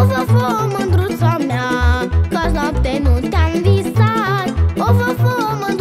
O fofo, mândruța mea Că azi noapte nu te-am visat. O fofo, mândruța